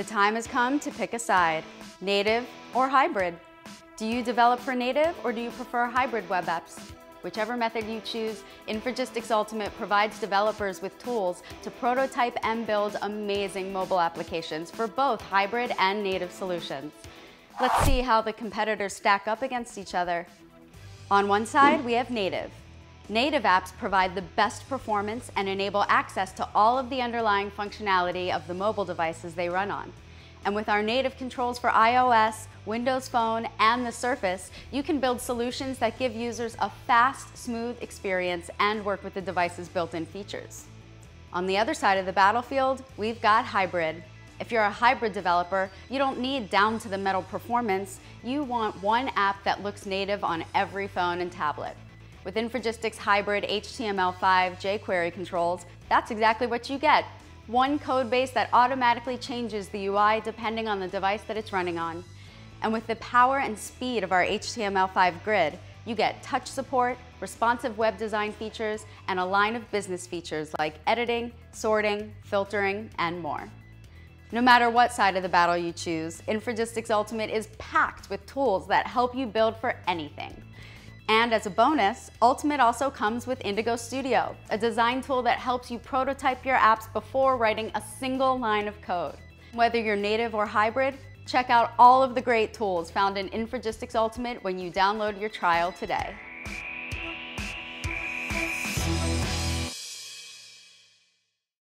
The time has come to pick a side, native or hybrid. Do you develop for native or do you prefer hybrid web apps? Whichever method you choose, Infragistics Ultimate provides developers with tools to prototype and build amazing mobile applications for both hybrid and native solutions. Let's see how the competitors stack up against each other. On one side, we have native. Native apps provide the best performance and enable access to all of the underlying functionality of the mobile devices they run on. And with our native controls for iOS, Windows Phone, and the Surface, you can build solutions that give users a fast, smooth experience and work with the device's built-in features. On the other side of the battlefield, we've got hybrid. If you're a hybrid developer, you don't need down-to-the-metal performance. You want one app that looks native on every phone and tablet. With Infragistics Hybrid HTML5 jQuery controls, that's exactly what you get. One code base that automatically changes the UI depending on the device that it's running on. And with the power and speed of our HTML5 grid, you get touch support, responsive web design features, and a line of business features like editing, sorting, filtering, and more. No matter what side of the battle you choose, Infragistics Ultimate is packed with tools that help you build for anything. And as a bonus, Ultimate also comes with Indigo Studio, a design tool that helps you prototype your apps before writing a single line of code. Whether you're native or hybrid, check out all of the great tools found in Infragistics Ultimate when you download your trial today.